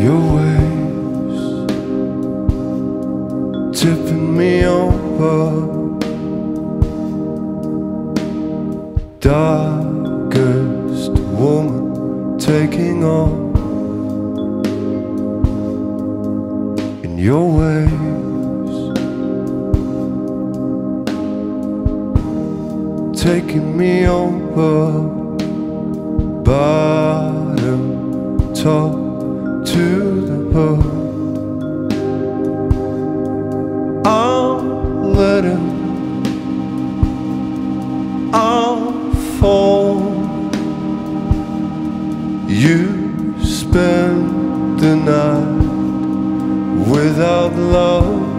your ways. Tipping me over. Darkest woman taking off in your ways. Taking me over. Bottom top to the hood. I'll let him I'll fall. You spend the night without love.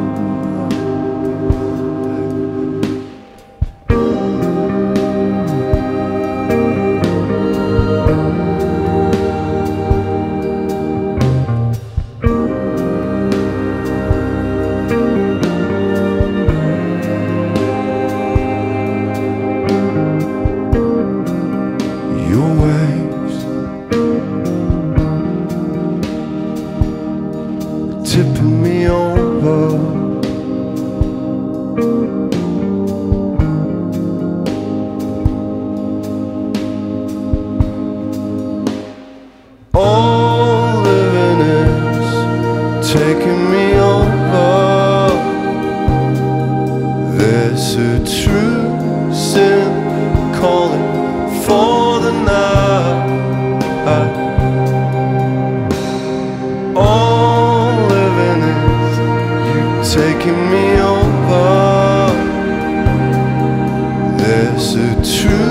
Tipping me over. All living is taking me over. There's a true sin calling A true